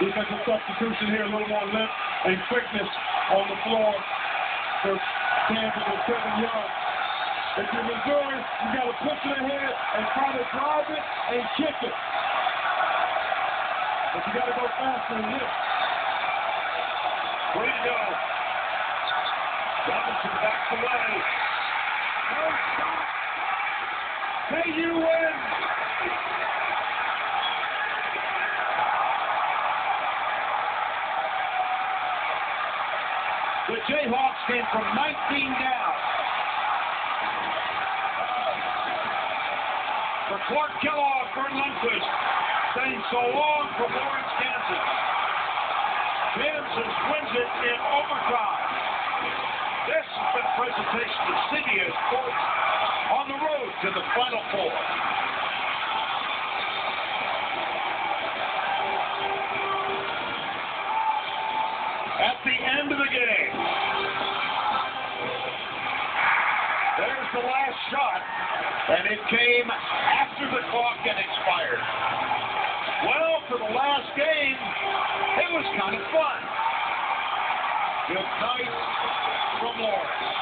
Defensive substitution here, a little more lift and quickness on the floor for Kansas with Kevin Young. If you're Missouri, you got to push it ahead and try to drive it and kick it. But you got to go faster than this. Way to go. Robinson backs away. No shot. KU The Jayhawks came from 19 down. For Clark Kellogg, Verne Lundquist saying so long from Lawrence, Kansas. Kansas wins it in overtime. This has been a presentation of CBS Sports on the road to the Final Four. At the of the game, there's the last shot, and it came after the clock had expired. Well, for the last game, it was kind of fun. Good night from Lawrence.